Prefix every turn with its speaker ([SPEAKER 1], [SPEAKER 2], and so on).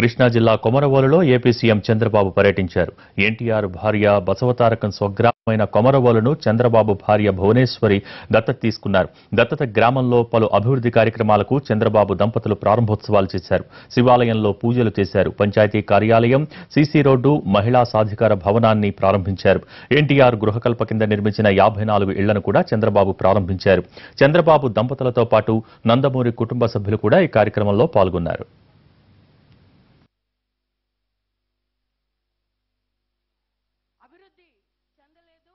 [SPEAKER 1] కృష్ణా జిల్లా కొమరవోలులో AP CM Chandrababu పర్యటించారు. ఎన్టీఆర్ భార్య బసవతారకం స్వగ్రామమైన కొమరవోలును చంద్రబాబు భార్య భువనేశ్వరి దత్తత తీసుకున్నారు. దత్తత గ్రామంలో పలు అభివృద్ధి కార్యక్రమాలకు చంద్రబాబు దంపతులు ప్రారంభోత్సవాలు చేశారు. శివాలయంలో పూజలు చేశారు. పంచాయతీ కార్యాలయం సీసీ రోడ్డు మహిళా సాధికార భవనాన్ని ప్రారంభించారు. ఎన్టీఆర్ గృహకల్ప కింద నిర్మించిన యాభై నాలుగు ఇళ్ళను కూడా చంద్రబాబు ప్రారంభించారు. చంద్రబాబు దంపతులతో పాటు నందమూరి కుటుంబ సభ్యులు కూడా ఈ కార్యక్రమంలో పాల్గొన్నారు. అభివృద్ధి చెందలేదు.